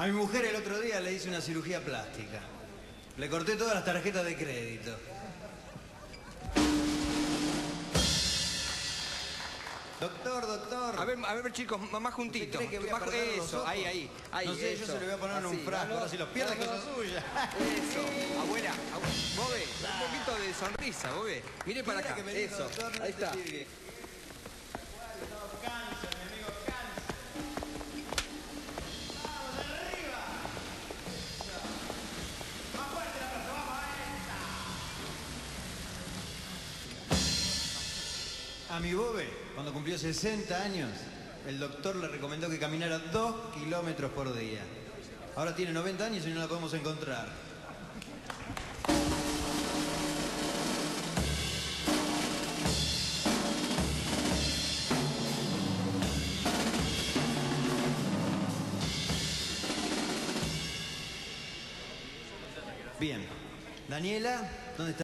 A mi mujer el otro día le hice una cirugía plástica. Le corté todas las tarjetas de crédito. Doctor, doctor. A ver, a ver, chicos, más juntitos. ¿Cree que voy a Más- perder los eso, ahí, ahí, ahí. No sé, yo se lo voy a poner en un frasco. Ahora si los pierde, es cosa suya. Eso, abuela, abu- vos ves, un poquito de sonrisa, vos ves. Mire para acá, que me dijo, eso, doctor, no ahí está. sirve. A mi bobe, cuando cumplió 60 años, el doctor le recomendó que caminara 2 kilómetros por día. Ahora tiene 90 años y no la podemos encontrar. Bien. Daniela, ¿dónde está?